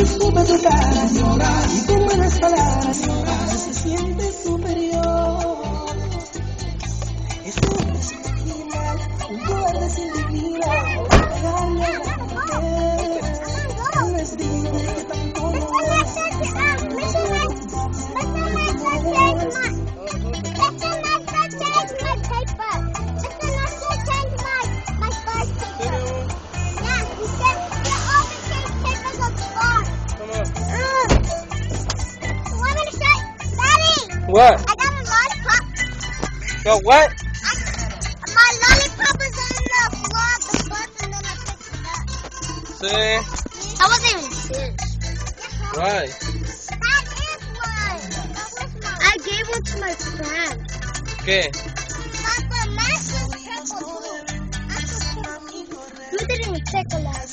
escupe tu cara y con What? I got a lollipop. Yo, what? My lollipop is on the floor of the bus and then I picked it up. See? That wasn't even fish. Why? That is one. That was mine. I gave one to my friend. ¿Qué? Papa, Max was purple too. Max purple. You didn't even pick a lot.